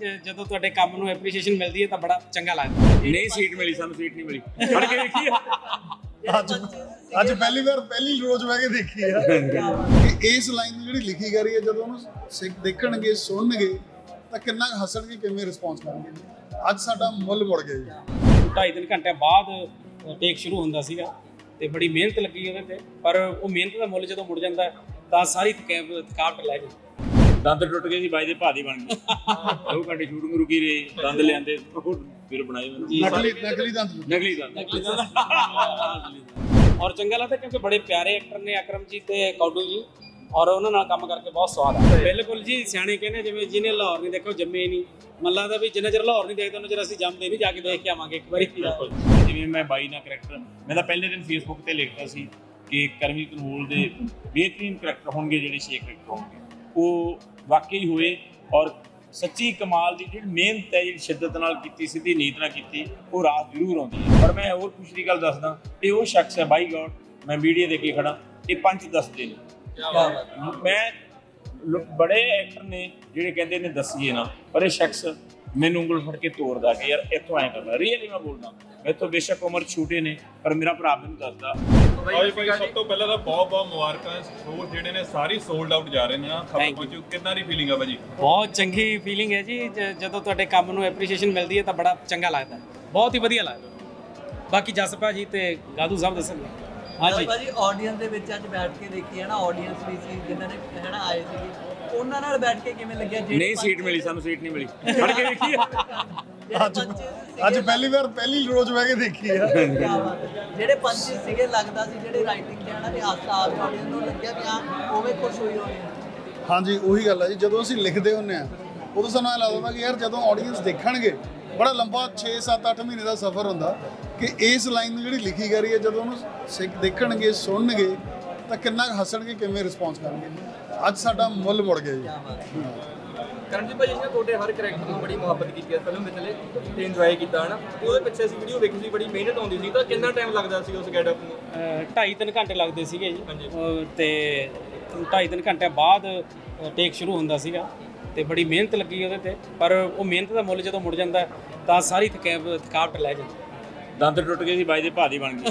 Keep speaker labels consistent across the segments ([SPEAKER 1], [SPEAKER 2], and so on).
[SPEAKER 1] ਜ- ਜਦੋਂ ਤੁਹਾਡੇ ਕੰਮ ਨੂੰ ਐਪਰੀਸ਼ੀਏਸ਼ਨ ਮਿਲਦੀ ਹੈ ਤਾਂ ਬੜਾ ਚੰਗਾ ਲੱਗਦਾ।
[SPEAKER 2] ਨਹੀਂ ਸੀਟ ਮਿਲੀ ਸਾਨੂੰ ਸੀਟ ਨਹੀਂ ਮਿਲੀ। ਫੜ ਕੇ ਦੇਖੀ
[SPEAKER 3] ਅੱਜ ਅੱਜ ਪਹਿਲੀ ਵਾਰ ਪਹਿਲੀ ਰੋਜ਼ ਬਹਿ ਕੇ ਦੇਖੀ ਆ। ਕਿ ਇਸ ਲਾਈਨ ਜਿਹੜੀ ਲਿਖੀ ਗਈ ਹੈ ਜਦੋਂ ਉਹਨੂੰ ਸਿੱਖ ਦੇਖਣਗੇ ਸੁਣਨਗੇ ਤਾਂ ਕਿੰਨਾ ਹੱਸਣਗੇ ਕਿਵੇਂ ਰਿਸਪੌਂਸ ਕਰਨਗੇ। ਅੱਜ ਸਾਡਾ ਮੁੱਲ ਮੁੜ ਗਿਆ ਜੀ।
[SPEAKER 1] ਢਾਈ ਤਿੰਨ ਘੰਟੇ ਬਾਅਦ ਟੇਕ ਸ਼ੁਰੂ ਹੁੰਦਾ ਸੀਗਾ ਤੇ ਬੜੀ ਮਿਹਨਤ ਲੱਗੀ ਉਹਦੇ ਤੇ। ਪਰ ਉਹ ਮਿਹਨਤ ਦਾ ਮੁੱਲ ਜਦੋਂ ਮੁੜ ਜਾਂਦਾ ਤਾਂ ਸਾਰੀ ਥਕਾ- ਥਕਾਵਟ ਲੈ ਜਾਂਦੀ।
[SPEAKER 2] ਦੰਦ ਟੁੱਟ ਗਏ ਸੀ ਬਾਈ ਦੇ ਭਾਦੀ ਬਣ ਗਏ। ਦੋ ਘੰਟੇ ਸ਼ੂਟਿੰਗ ਰੁਕੀ ਰਹੀ ਦੰਦ ਲਿਆਂਦੇ। ਫਿਰ ਬਣਾਏ ਮੈਨੂੰ
[SPEAKER 3] ਨਕਲੀ ਨਕਲੀ ਦੰਦ।
[SPEAKER 2] ਨਕਲੀ ਦੰਦ।
[SPEAKER 1] ਔਰ ਚੰਗਾ ਲੱਗਦਾ ਕਿਉਂਕਿ ਬੜੇ ਪਿਆਰੇ ਐਕਟਰ ਨੇ ਅਕਰਮ ਜੀ ਤੇ ਕੌਡੂ ਜੀ। ਔਰ ਉਹਨਾਂ ਨਾਲ ਕੰਮ ਕਰਕੇ ਬਹੁਤ ਸਵਾਦ ਆ। ਬਿਲਕੁਲ ਜੀ ਸਿਆਣੇ ਕਹਿੰਦੇ ਜਿਵੇਂ ਜਿਹਨੇ ਲਾਹੌਰ ਨਹੀਂ ਦੇਖੋ ਜੰਮੇ ਨਹੀਂ। ਮੱਲਾ ਦਾ ਵੀ ਜਿੰਨਾ ਚਿਰ ਲਾਹੌਰ ਨਹੀਂ ਦੇਖਦੇ ਉਹਨਾਂ ਚਿਰ ਅਸੀਂ ਜੰਮਦੇ ਨਹੀਂ ਜਾ ਕੇ ਦੇਖ ਕੇ ਆਵਾਂਗੇ ਇੱਕ ਵਾਰੀ।
[SPEAKER 2] ਜਿਵੇਂ ਮੈਂ ਬਾਈ ਨਾਲ ਕਰੈਕਟਰ ਮੈਂ ਤਾਂ ਪਹਿਲੇ ਦਿਨ ਫੇਸਬੁੱਕ ਤੇ ਲਿਖਦਾ ਸੀ ਕਿ ਕਰਮਜੀਤ ਅਨਮੋਲ ਦੇ ਬਿਹਤਰੀਨ ਕਰੈਕਟਰ ਹੋਣਗੇ ਜਿਹੜੇ ਛੇ ਕਰੈਕਟਰ ਹੋਣਗੇ। ਉਹ ਵਾਕਈ ਹੋਏ ਔਰ ਸੱਚੀ ਕਮਾਲ ਦੀ ਜਿਹੜੀ ਮਿਹਨਤ ਹੈ ਜਿਹੜੀ ਸ਼ਿੱਦਤ ਨਾਲ ਕੀਤੀ ਸਿੱਧੀ ਨੀਤ ਨਾਲ ਕੀਤੀ ਉਹ ਰਾਤ ਜ਼ਰੂਰ ਆਉਂਦੀ ਹੈ। ਪਰ ਮੈਂ ਹੋਰ ਖੁਸ਼ੀ ਦੀ ਗੱਲ ਦੱਸਦਾ ਇਹ ਉਹ ਸ਼ਖਸ ਹੈ ਬਾਈ ਗॉड ਮੈਂ ਵੀਡੀਓ ਦੇ ਕੇ ਖੜਾ ਇਹ ਪੰਜ ਦੱਸਦੇ ਨੇ ਮੈਂ ਬੜੇ ਐਕਟਰ ਨੇ ਜਿਹੜੇ ਕਹਿੰਦੇ ਨੇ ਦੱਸੀਏ ਨਾ ਪਰ ਇਹ ਸ਼ਖਸ ਮੈਨੂੰ ਉਂਗਲ ਫੜ ਕੇ ਤੋੜਦਾ ਕਿ ਯਾਰ ਇੱਥੋਂ ਐਂ ਕਰਨਾ। ਰੀਅਲੀ ਮੈਂ ਬੋਲਦਾ। ਮੈਂ ਤੋਂ ਬੇਸ਼ੱਕ ਉਮਰ ਛੋਟੇ ਨੇ ਪਰ ਮੇਰਾ ਭਰਾ ਮੈਨੂੰ ਦੱਸਦਾ।
[SPEAKER 4] ਭਾਈ ਭਾਈ ਸਭ ਤੋਂ ਪਹਿਲਾਂ ਤਾਂ ਬਹੁਤ ਬਹੁਤ ਮੁਬਾਰਕਾਂ ਸ਼ੋਅ ਜਿਹੜੇ ਨੇ ਸਾਰੀ ਸੋਲਡ ਆਊਟ ਜਾ ਰਹੇ ਨੇ ਖਬਰ ਪਹੁੰਚੀ। ਕਿੰਨਾ ਦੀ ਫੀਲਿੰਗ ਆ ਭਾਜੀ?
[SPEAKER 1] ਬਹੁਤ ਚੰਗੀ ਫੀਲਿੰਗ ਹੈ ਜੀ। ਜਦੋਂ ਤੁਹਾਡੇ ਕੰਮ ਨੂੰ ਐਪਰੀਸ਼ੀਏਸ਼ਨ ਮਿਲਦੀ ਹੈ ਤਾਂ ਬੜਾ ਚੰਗਾ ਲੱਗਦਾ। ਬਹੁਤ ਹੀ ਵਧੀਆ ਲੱਗਦਾ। ਬਾਕੀ ਜਸ ਭਾਜੀ ਤੇ ਗਾਦੂ ਸਾਹਿਬ ਦੱਸਣਗੇ। ਹਾਂਜੀ।
[SPEAKER 5] ਭਾਜੀ ਆਡੀਅנס ਦੇ ਵਿੱਚ ਅੱਜ ਬੈਠ ਕੇ ਦੇਖੀ ਹੈ ਨਾ ਆਡੀਅנס ਵੀ ਸੀ ਜਿਨ੍ਹਾਂ ਨੇ ਹੈ ਆਏ ਸੀਗੇ। ਉਹਨਾਂ ਨਾਲ ਬੈਠ ਕੇ ਕਿਵੇਂ ਲੱਗਿਆ ਜਿਹੜੇ
[SPEAKER 2] ਨਹੀਂ ਸੀਟ ਮਿਲੀ ਸਾਨੂੰ ਸੀਟ ਨਹੀਂ ਮਿਲੀ। ਫੜ ਕੇ ਵੇਖੀ
[SPEAKER 3] ਅੱਜ ਅੱਜ ਪਹਿਲੀ ਵਾਰ ਪਹਿਲੀ ਰੋਜ਼ ਬਹਿ ਕੇ ਦੇਖੀ ਆ।
[SPEAKER 5] ਜਿਹੜੇ ਪੰਛੀ ਸੀਗੇ ਲੱਗਦਾ ਸੀ ਜਿਹੜੇ ਰਾਈਟਿੰਗ ਤੇ ਹਨਾ ਵੀ ਹਾਸਾ ਆਪ ਤੁਹਾਡੇ ਨੂੰ ਲੱਗਿਆ ਵੀ ਆ ਉਵੇਂ ਖੁਸ਼ ਹੋਈ ਹੋਣੀ
[SPEAKER 3] ਹਾਂਜੀ ਉਹੀ ਗੱਲ ਆ ਜੀ। ਜਦੋਂ ਅਸੀਂ ਲਿਖਦੇ ਹੁੰਨੇ ਆ ਉਦੋਂ ਸਾਨੂੰ ਇਹ ਲੱਗਦਾ ਕਿ ਯਾਰ ਜਦੋਂ ਆਡੀਅנס ਦੇਖਣਗੇ ਬੜਾ ਲੰਬਾ 6 7 8 ਮਹੀਨੇ ਦਾ ਸਫ਼ਰ ਹੁੰਦਾ ਕਿ ਇਸ ਲਾਈਨ ਨੂੰ ਜਿਹੜੀ ਲਿਖੀ ਗਈ ਹੈ ਜਦੋਂ ਉਹਨੂੰ ਦੇਖਣਗੇ ਸੁਣਨਗੇ ਤਾਂ ਕਿੰਨਾ ਹੱਸਣਗੇ ਕਿਵੇਂ ਰਿਸਪੌਂਸ ਕਰਨਗੇ। ਅੱਜ ਸਾਡਾ ਮੁੱਲ ਮੁੜ ਗਿਆ ਜੀ।
[SPEAKER 6] ਕਰਨਜੀ ਭਾਜੀ ਨੇ ਤੁਹਾਡੇ ਹਰ ਕਰੈਕਟਰ ਨੂੰ ਬੜੀ ਮੁਹੱਬਤ ਕੀਤੀ ਹੈ ਫਿਲਮ ਵਿਚਲੇ ਤੇ ਇੰਜੋਏ ਕੀਤਾ ਹਨਾ? ਤੇ ਉਹਦੇ ਪਿੱਛੇ ਅਸੀਂ ਵੀਡੀਓ ਵੇਖੀ ਸੀ ਬੜੀ ਮਿਹਨਤ ਆਉਂਦੀ ਸੀ। ਤਾਂ ਕਿੰਨਾ ਟਾਈਮ ਲੱਗਦਾ ਸੀ ਉਸ ਗੈਟਅਪ ਨੂੰ?
[SPEAKER 1] ਅ, ਢਾਈ ਤਿੰਨ ਘੰਟੇ ਲੱਗਦੇ ਸੀਗੇ ਜੀ। ਤੇ ਢਾਈ ਤਿੰਨ ਘੰਟੇ ਬਾਅਦ ਟੇਕ ਸ਼ੁਰੂ ਹੁੰਦਾ ਸੀਗਾ। ਤੇ ਬੜੀ ਮਿਹਨਤ ਲੱਗੀ ਉਹਦੇ ਤੇ। ਪਰ ਉਹ ਮਿਹਨਤ ਦਾ ਮੁੱਲ ਜਦੋਂ ਮੁੜ ਜਾਂਦਾ ਤਾਂ ਸਾਰੀ ਥਕਾ- ਥਕਾਵਟ ਲੈ ਜਾਂਦੀ।
[SPEAKER 2] ਦੰਦ ਟੁੱਟ ਗਏ ਸੀ ਬਾਈ ਦੇ ਭਾਦੀ ਬਣ ਗਏ।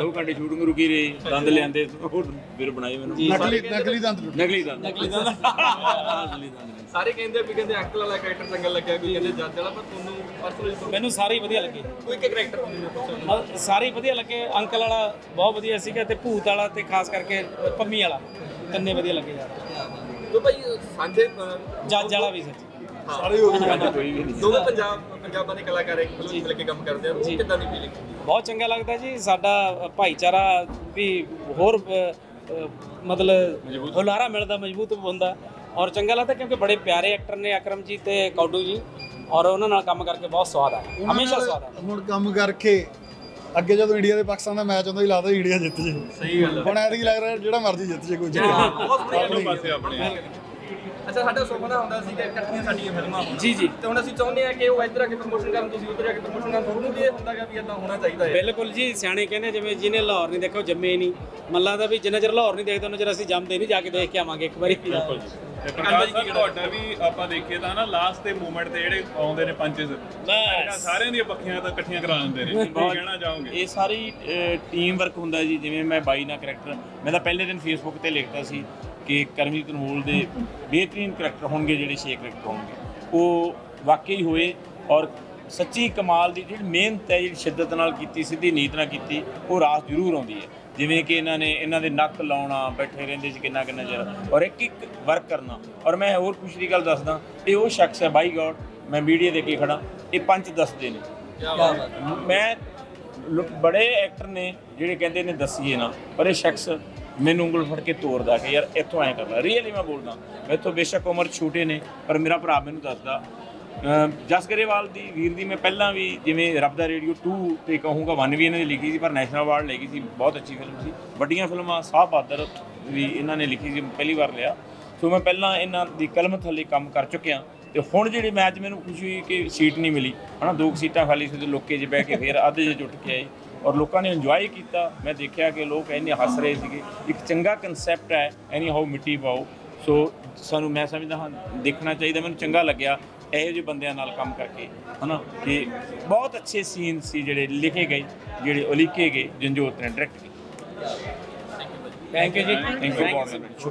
[SPEAKER 2] ਦੋ ਘੰਟੇ ਸ਼ੂਟਿੰਗ ਰੁਕੀ ਰਹੀ ਦੰਦ ਲਿਆਂਦੇ ਉਹ ਫਿਰ ਬਣਾਏ ਮੈਨੂੰ।
[SPEAKER 3] ਨਕਲੀ ਨਕਲੀ ਦੰਦ ਟੁੱਟ
[SPEAKER 2] ਨਕਲੀ ਦੰਦ। ਨਕਲੀ ਦੰਦ। ਨਕਲੀ ਦੰਦ।
[SPEAKER 6] ਸਾਰੇ ਕਹਿੰਦੇ ਵੀ ਕਹਿੰਦੇ ਅੰਕਲ ਵਾਲਾ ਕੈਰੈਕਟਰ ਚੰਗਾ ਲੱਗਿਆ ਕੋਈ ਕਹਿੰਦੇ ਜੱਜ ਵਾਲਾ ਪਰ ਤੁਹਾਨੂੰ ਪਰਸਨਲੀ
[SPEAKER 1] ਮੈਨੂੰ ਸਾਰੇ ਹੀ ਵਧੀਆ ਲੱਗੇ।
[SPEAKER 6] ਕੋਈ ਇੱਕ ਕੈਰੈਕਟਰ
[SPEAKER 1] ਸਾਰੇ ਹੀ ਵਧੀਆ ਲੱਗੇ। ਅੰਕਲ ਵਾਲਾ ਬਹੁਤ ਵਧੀਆ ਸੀਗਾ ਤੇ ਭੂਤ ਵਾਲਾ ਤੇ ਖਾਸ ਕਰਕੇ ਪੰਮੀ ਵਾਲਾ। ਤਿੰਨੇ ਵਧੀਆ ਲੱਗੇ ਯਾਰ।
[SPEAKER 6] ਤੋ ਭਾਈ ਸਾਂਝੇ
[SPEAKER 1] ਜੱਜ ਵਾਲਾ ਵੀ ਸੱਚ।
[SPEAKER 3] ਸਾਰੇ ਹੋ ਗਏ
[SPEAKER 2] ਕੋਈ ਵੀ ਨਹੀਂ।
[SPEAKER 6] ਦੋਵੇਂ ਪੰਜਾਬ ਪੰਜਾਬਾਂ ਦੇ ਕਲਾਕਾਰ ਇੱਕ ਵਿੱਚ ਮਿਲ ਕੇ ਕੰਮ ਕਰਦੇ ਆ। ਉਹ ਕਿੱਦਾਂ ਦੀ ਫੀਲਿੰਗ
[SPEAKER 1] ਬਹੁਤ ਚੰਗਾ ਲੱਗਦਾ ਜੀ। ਸਾਡਾ ਭਾਈਚਾਰਾ ਵੀ ਹੋਰ ਮਤਲਬ ਹੁਲਾਰਾ ਮਿਲਦਾ ਮਜ਼ਬੂਤ ਹੁੰਦਾ। ਔਰ ਚੰਗਾ ਲੱਗਦਾ ਕਿਉਂਕਿ ਬੜੇ ਪਿਆਰੇ ਐਕਟਰ ਨੇ ਅਕਰਮ ਜੀ ਤੇ ਕੌਡੂ ਜੀ। ਔਰ ਉਹਨਾਂ ਨਾਲ ਕੰਮ ਕਰਕੇ ਬਹੁਤ ਸਵਾਦ ਆ
[SPEAKER 3] ਉਹਨਾਂ
[SPEAKER 1] ਹਮੇਸ਼ਾ ਸਵਾਦ ਆ
[SPEAKER 3] ਹੁਣ ਕੰਮ ਕਰਕੇ ਅੱਗੇ ਜਦੋਂ ਇੰਡੀਆ ਤੇ ਪਾਕਿਸਤਾਨ ਦਾ ਮੈਚ ਹੁੰਦਾ ਹੀ ਲੱਗਦਾ ਇੰਡੀਆ ਜਿੱਤ ਜੇ। ਸਹੀ ਗੱਲ ਹੁਣ ਐਤਕੀ ਲੱਗ ਰਿਹਾ ਜਿਹੜਾ ਮਰਜ਼ੀ ਜਿੱਤ ਜੇ ਕੋਈ ਚੱਕਰ
[SPEAKER 6] ਬਹੁਤ ਵਧੀਆ
[SPEAKER 4] ਪਾਸੇ ਆਪਣੇ।
[SPEAKER 6] ਅੱਛਾ ਸਾਡਾ ਸੁਪਨਾ ਹੁੰਦਾ ਸੀ ਕਿ ਇਕੱਠੀਆਂ ਸਾਡੀਆਂ ਫਿਲਮਾਂ ਹੋਣ।
[SPEAKER 1] ਜੀ ਜੀ।
[SPEAKER 6] ਤੇ ਹੁਣ ਅਸੀਂ ਚਾਹੁੰਦੇ ਆ ਕਿ ਉਹ ਇੱਧਰ ਆ ਕੇ ਪ੍ਰਮੋਸ਼ਨ ਕਰਨ ਤੁਸੀਂ ਉੱਧਰ ਜਾ ਕੇ ਪ੍ਰਮੋਸ਼ਨ ਕਰਨ ਤੁਹਾਨੂੰ ਵੀ ਇਹ ਹੁੰਦਾ ਵੀ ਇਦਾਂ ਹੋਣਾ ਚਾਹੀਦਾ ਹੈ।
[SPEAKER 1] ਬਿਲਕੁਲ ਜੀ ਸਿਆਣੇ ਕਹਿੰਦੇ ਜਿਵੇਂ ਜਿਹਨੇ ਲਾਹੌਰ ਨਹੀਂ ਦੇਖੋ ਜੰਮੇ ਨਹੀਂ। ਮੱਲਾ ਦਾ ਵੀ ਜਿੰਨਾ ਚਿਰ ਲਾਹੌਰ ਨਹੀਂ ਦੇਖਦੇ ਉਹਨਾਂ ਚਿਰ ਅਸੀਂ ਜੰਮਦੇ ਨਹੀਂ ਜਾ ਕੇ ਦੇਖ ਕੇ ਆਵਾਂਗੇ ਇੱਕ ਵਾਰੀ।
[SPEAKER 4] ਤੇ ਪ੍ਰਕਾਸ਼ ਸਾਹਿਬ ਤੁਹਾਡਾ ਵੀ ਆਪਾਂ ਦੇਖੀਏ ਤਾਂ ਨਾ ਲਾਸਟ ਦੇ ਮੂਮੈਂਟ ਤੇ ਜਿਹੜੇ ਆਉਂਦੇ ਨੇ ਪੰਚਸ
[SPEAKER 1] ਬਸ।
[SPEAKER 4] ਸਾਰਿਆਂ ਦੀਆਂ ਪੱਖੀਆਂ ਤਾਂ ਇਕੱਠੀਆਂ ਕਰਾ ਦਿੰਦੇ ਨੇ। ਕੀ ਕਹਿਣਾ ਚਾਹੋਗੇ?
[SPEAKER 2] ਇਹ ਸਾਰੀ ਟੀਮ ਵਰਕ ਹੁੰਦਾ ਜੀ ਜਿਵੇਂ ਮੈਂ ਬਾਈ ਨਾਲ ਕਰੈਕਟਰ ਮੈਂ ਤਾਂ ਪਹਿਲੇ ਦਿਨ ਫੇਸਬੁੱਕ ਤੇ ਲਿਖਦਾ ਸੀ ਕਿ ਕਰਮਜੀਤ ਦੇ ਬਿਹਤਰੀਨ ਕਰੈਕਟਰ ਹੋਣਗੇ ਜਿਹੜੇ ਛੇ ਕਰੈਕਟਰ ਹੋਣਗੇ। ਉਹ ਵਾਕਈ ਹੋਏ ਔਰ ਸੱਚੀ ਕਮਾਲ ਦੀ ਜਿਹੜੀ ਮਿਹਨਤ ਹੈ ਜਿਹੜੀ ਸ਼ਿੱਦਤ ਨਾਲ ਕੀਤੀ ਸਿੱਧੀ ਨੀਤ ਨਾਲ ਕੀਤੀ ਉਹ ਰਾਤ ਜ਼ਰੂਰ ਆਉਂਦੀ ਹੈ। ਜਿਵੇਂ ਕਿ ਇਹਨਾਂ ਨੇ ਇਹਨਾਂ ਦੇ ਨੱਕ ਲਾਉਣਾ ਬੈਠੇ ਰਹਿੰਦੇ ਸੀ ਕਿੰਨਾ ਕਿੰਨਾ ਚਿਰ। ਔਰ ਇੱਕ ਇੱਕ ਵਰਕ ਕਰਨਾ। ਔਰ ਮੈਂ ਹੋਰ ਖੁਸ਼ੀ ਦੀ ਗੱਲ ਦੱਸਦਾ ਇਹ ਉਹ ਸ਼ਖਸ ਹੈ ਬਾਈ ਗॉड ਮੈਂ ਵੀਡੀਓ ਦੇ ਕੇ ਖੜਾ ਇਹ ਪੰਜ ਦੱਸਦੇ ਨੇ। ਮੈਂ ਬੜੇ ਐਕਟਰ ਨੇ ਜਿਹੜੇ ਕਹਿੰਦੇ ਨੇ ਦੱਸੀਏ ਨਾ। ਪਰ ਇਹ ਸ਼ਖਸ ਮੈਨੂੰ ਉਂਗਲ ਫੜ ਕੇ ਤੋੜਦਾ ਕਿ ਯਾਰ ਇੱਥੋਂ ਐ ਕਰਨਾ। ਰੀਅਲੀ ਮੈਂ ਬੋਲਦਾ। ਮੈਥੋਂ ਬੇਸ਼ੱਕ ਉਮਰ ਛੋਟੇ ਨੇ ਪਰ ਮੇਰਾ ਭਰਾ ਮੈਨੂੰ ਦੱਸਦਾ ਜਸ ਗਰੇਵਾਲ ਦੀ ਵੀਰ ਦੀ ਮੈਂ ਪਹਿਲਾਂ ਵੀ ਜਿਵੇਂ ਰੱਬ ਦਾ ਰੇਡੀਓ 2 ਤੇ ਕਹੂੰਗਾ 1 ਵੀ ਇਹਨਾਂ ਨੇ ਲਿਖੀ ਸੀ, ਪਰ ਨੈਸ਼ਨਲ ਅਵਾਰਡ ਲੈ ਗਈ ਸੀ, ਬਹੁਤ ਅੱਛੀ ਫਿਲਮ ਸੀ। ਵੱਡੀਆਂ ਫਿਲਮਾਂ ਸਾਹ ਬਹਾਦਰ ਵੀ ਇਹਨਾਂ ਨੇ ਲਿਖੀ ਸੀ, ਪਹਿਲੀ ਵਾਰ ਲਿਆ। ਸੋ ਮੈਂ ਪਹਿਲਾਂ ਇਹਨਾਂ ਦੀ ਕਲਮ ਥੱਲੇ ਕੰਮ ਕਰ ਚੁੱਕਿਆ। ਤੇ ਹੁਣ ਜਿਹੜੀ ਮੈਚ ਮੈਨੂੰ ਖੁਸ਼ੀ ਹੋਈ ਕਿ ਸੀਟ ਨਹੀਂ ਮਿਲੀ। ਹਨਾ, ਦੋ ਕੁ ਸੀਟਾਂ ਖਾਲੀ ਸੀ ਤੇ ਲੋਕੇ 'ਚ ਬਹਿ ਕੇ ਫਿਰ ਅੱਧੇ 'ਚ ਜੁੱਟ ਕੇ ਆਏ। ਔਰ ਲੋਕਾਂ ਨੇ ਇੰਜੋਏ ਕੀਤਾ। ਮੈਂ ਦੇਖਿਆ ਕਿ ਲੋਕ ਇੰਨੇ ਹੱਸ ਰਹੇ ਸੀਗੇ। ਇੱਕ ਚੰਗਾ ਕਨਸੈਪਟ ਹੈ ਐਨੀ ਹਾਊ ਮਿੱਟੀ ਪਾਓ। ਸੋ ਸਾਨੂੰ, ਮੈਂ ਸਮਝਦਾ ਹਾਂ, ਦੇਖਣਾ ਚਾਹੀਦਾ। ਮੈਨੂੰ ਚੰਗਾ ਲੱਗਿਆ। ਇਹੋ ਜਿਹੇ ਬੰਦਿਆਂ ਨਾਲ ਕੰਮ ਕਰਕੇ ਹਨਾ ਕਿ ਬਹੁਤ ਅੱਛੇ ਸੀਨ ਸੀ ਜਿਹੜੇ ਲਿਖੇ ਗਏ ਜਿਹੜੇ ਉਲੀਕੇ ਗਏ ਜੰਜੋਤ ਨੇ ਡਾਇਰੈਕਟ ਕੀਤੇ।
[SPEAKER 1] Thank you ji.
[SPEAKER 2] Thank you